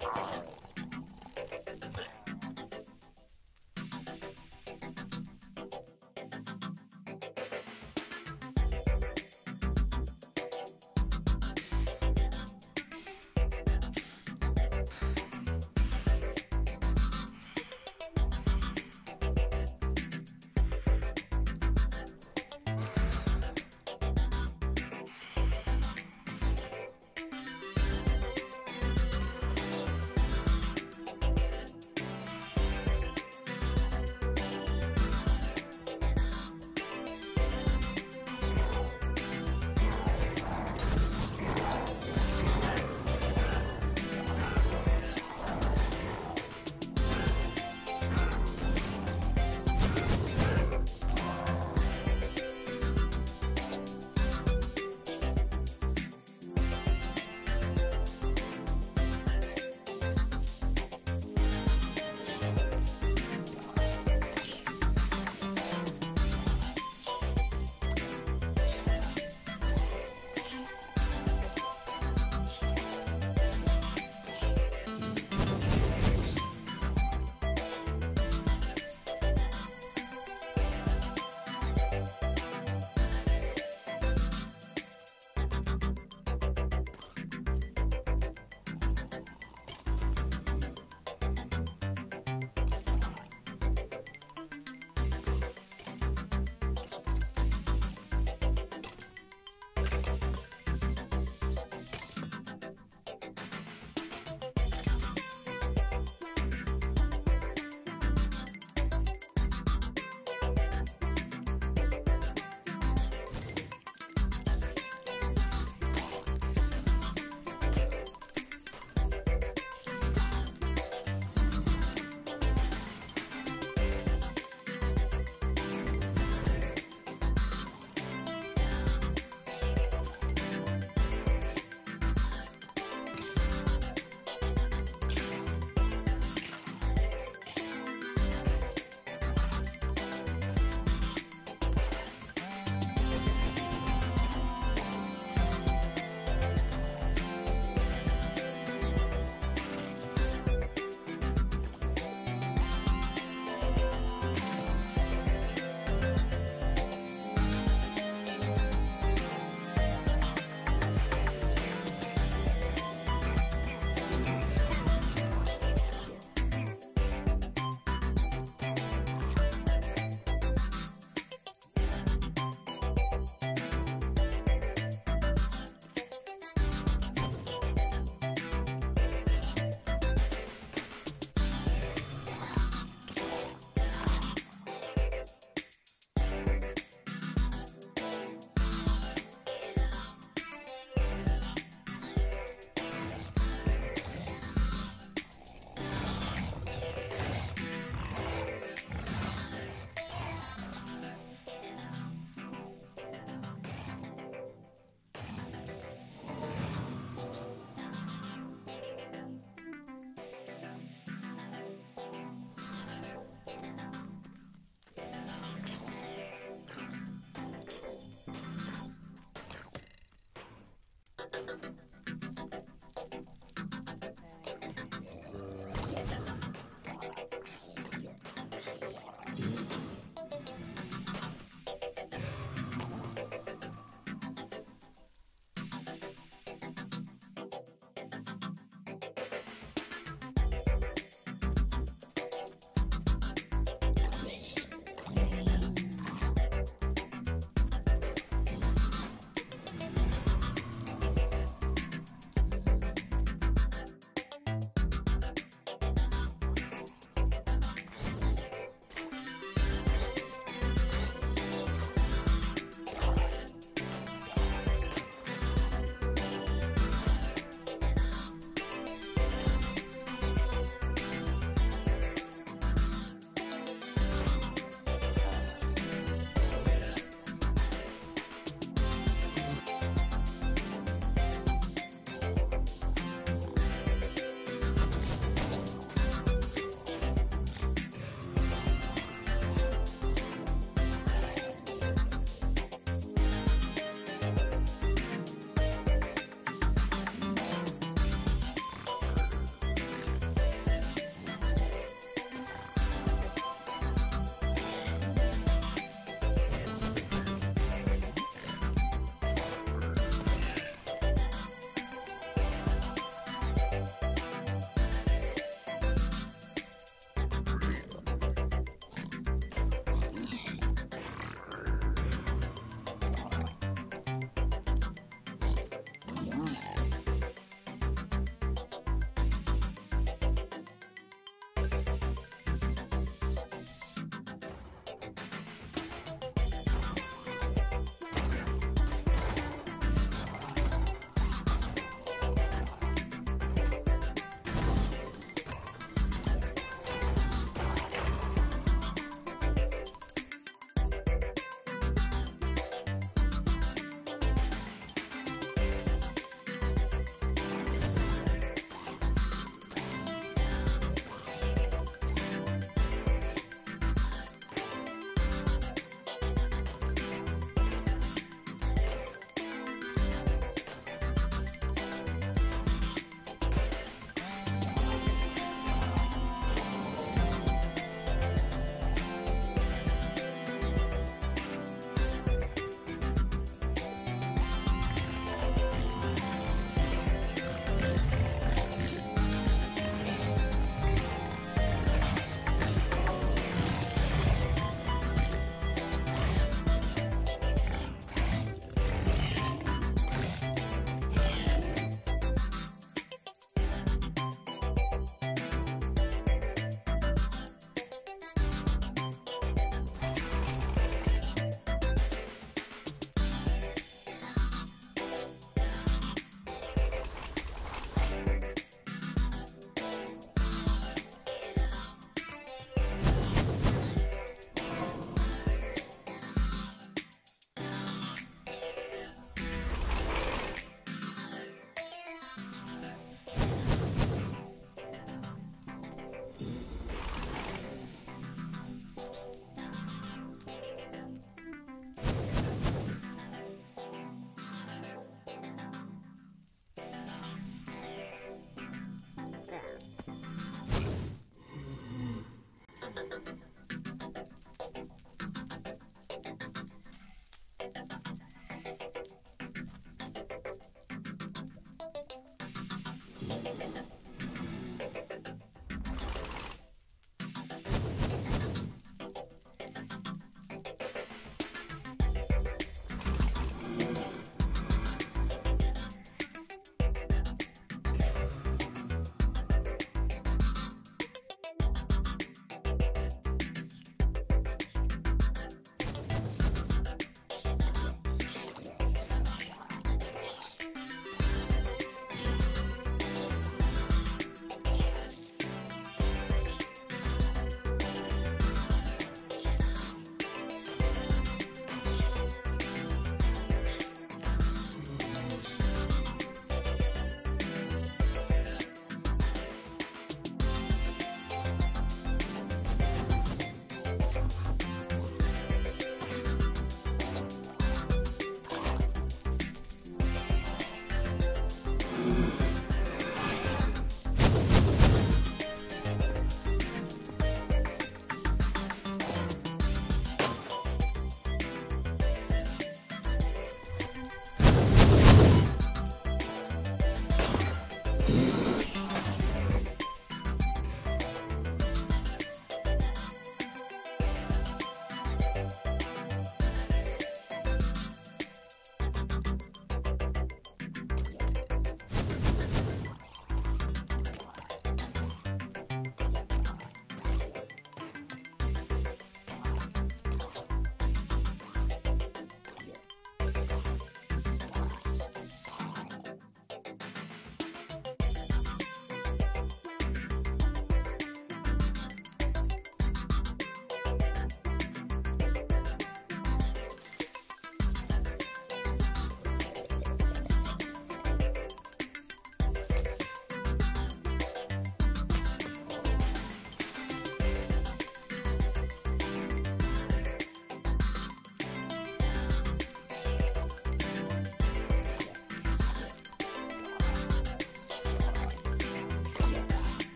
Oh.